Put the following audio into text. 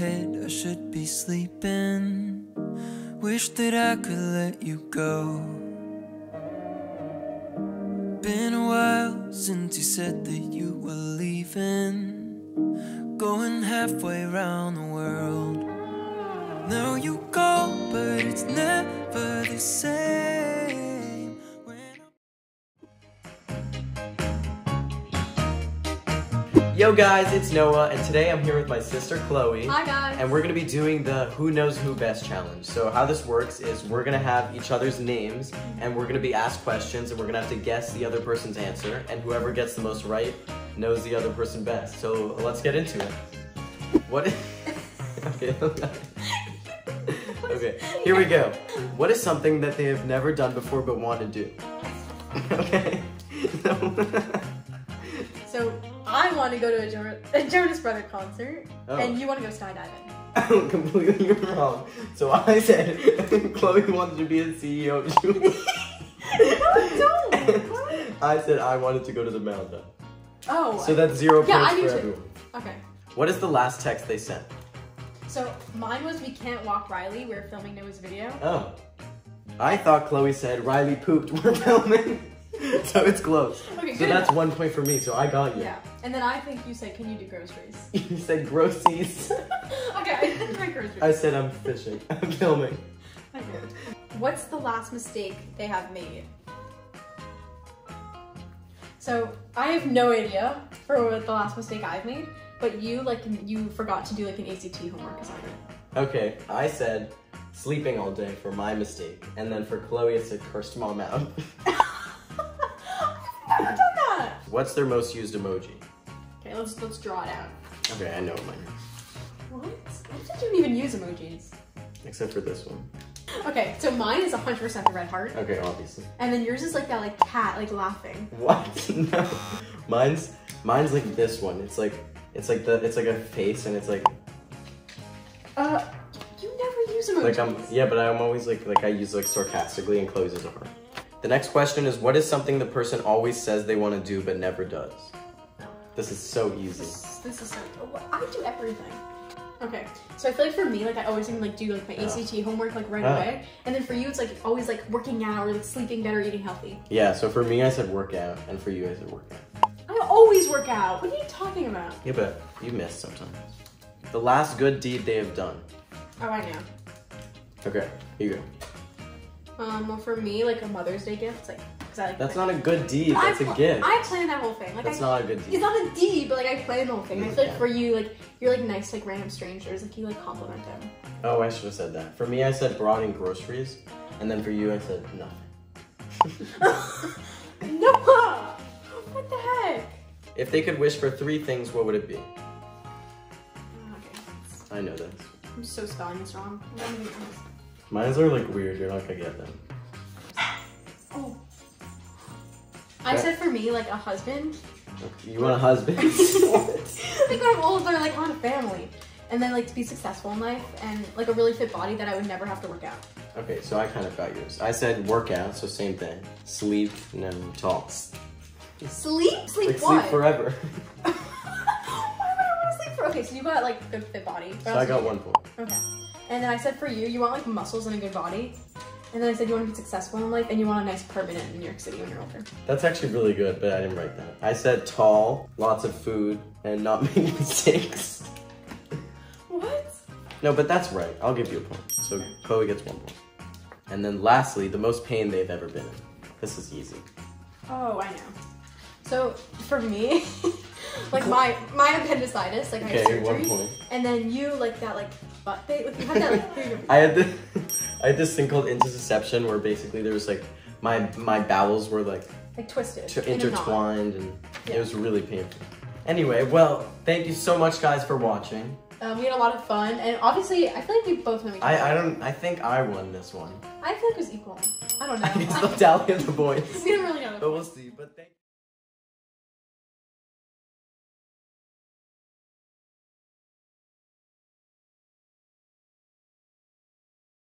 head, I should be sleeping. Wish that I could let you go. Been a while since you said that you were leaving. Going halfway around the world. Now you go, but it's never the same. Yo guys, it's Noah, and today I'm here with my sister Chloe. Hi guys. And we're gonna be doing the Who Knows Who Best challenge. So how this works is we're gonna have each other's names, mm-hmm. and we're gonna be asked questions, and we're gonna have to guess the other person's answer, and whoever gets the most right knows the other person best. So let's get into it. What? okay. okay. Here we go. What is something that they have never done before but want to do? okay. So I want to go to a, jo- a Jonas Brother concert, Oh. and you want to go skydiving. I'm oh, completely wrong. So I said Chloe wanted to be a CEO of Julie. don't. What? I said I wanted to go to the mountain. Oh. So that's zero Yeah, points I do for too. everyone. okay. What is the last text they sent? So mine was we can't walk Riley. We are filming Noah's video. Oh. I thought Chloe said Riley pooped. We're filming. so it's close. So that's one point for me. So I got you. Yeah. And then I think you said, "Can you do groceries?" You said groceries. okay, I did my groceries. I said I'm fishing. I'm filming. Okay. What's the last mistake they have made? So I have no idea for what the last mistake I've made, but you like you forgot to do like an ACT homework assignment. Okay, I said sleeping all day for my mistake, and then for Chloe it said cursed mom out. What's their most used emoji? Okay, let's let's draw it out. Okay, I know mine. What? What did you even use emojis? Except for this one. Okay, so mine is 100% the red heart, Okay, obviously. and then yours is like that like cat like laughing. What? No. Mine's mine's like this one. It's like it's like the it's like a face and it's like Uh, you never use emojis. like I'm yeah, but I'm always like like I use like sarcastically and Chloe's is a heart. The next question is what is something the person always says they want to do but never does? This is so easy. This, this is so. oh, I do everything. Okay, so I feel like for me, like I always can like do like my Yeah. ACT homework like right Ah. away, and then for you, it's like always like working out or like sleeping better, eating healthy. Yeah, so for me I said workout and for you I said workout. I always work out. What are you talking about? Yeah, but you miss sometimes. The last good deed they have done. Oh, I know. Okay, here you go. Um, well, for me, like a Mother's Day gift, it's like because I like. That's not a good deed, that's a gift. I planned that whole thing. Like That's I, not a good deed. It's not a deed, but like I planned the whole thing. I feel Yeah. like for you, like you're like nice to like random strangers. Like you like compliment them. Oh, I should have said that. For me, I said brought in groceries, and then for you, I said nothing. no. What the heck? If they could wish for three things, what would it be? Oh, Okay. I know this. I'm so spelling this wrong. I'm not even honest. Mine's are like weird. You're not gonna get them. Oh. I said for me, like a husband. You want a husband? like when I'm older, like I want a family. And then like to be successful in life and like a really fit body that I would never have to work out. okay, so I kind of got yours. I said workout, so same thing. Sleep and then talk. Sleep? Sleep Like what? sleep forever. Why would I want to sleep for? Okay, so you got like a good fit body. So I got one point. Okay. And then I said for you, you want like muscles and a good body. And then I said you want to be successful in life and you want a nice apartment in New York City when you're older. That's actually really good, but I didn't write that. I said tall, lots of food, and not making mistakes. What? No, but that's right. I'll give you a point. So Chloe gets one point. And then lastly, the most pain they've ever been in. This is easy. Oh, I know. So for me, like my my appendicitis, like I had Okay, surgery, one point. and then you like that like butt like you had that like through your I had the, I had this thing called intussusception where basically there was like my my bowels were like like twisted, t- in a knot. intertwined and Yeah. it was really painful. Anyway, well, thank you so much guys for watching. Um, we had a lot of fun, and obviously, I feel like we both know each other. I I don't I think I won this one. I feel like it was equal. I don't know. I can still tally of the boys. we didn't really know. But we'll see. But thank